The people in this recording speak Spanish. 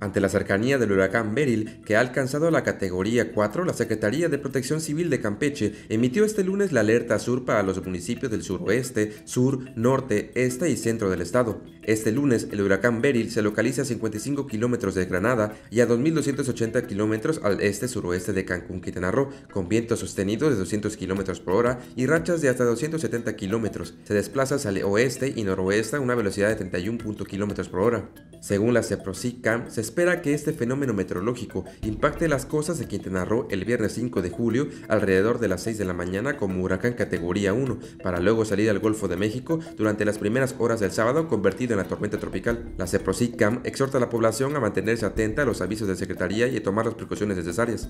Ante la cercanía del huracán Beryl, que ha alcanzado la categoría 4, la Secretaría de Protección Civil de Campeche emitió este lunes la alerta azul para los municipios del suroeste, sur, norte, este y centro del estado. Este lunes, el huracán Beryl se localiza a 55 kilómetros de Granada y a 2.280 kilómetros al este-suroeste de Cancún, Quintana Roo, con vientos sostenidos de 200 kilómetros por hora y rachas de hasta 270 kilómetros. Se desplaza hacia el oeste y noroeste a una velocidad de 31 kilómetros por hora. Según la CEPROSICAM, se espera que este fenómeno meteorológico impacte las costas de Quintana Roo el viernes 5 de julio alrededor de las 6 de la mañana como huracán categoría 1, para luego salir al Golfo de México durante las primeras horas del sábado convertido en la tormenta tropical. La CEPROSICAM exhorta a la población a mantenerse atenta a los avisos de Secretaría y a tomar las precauciones necesarias.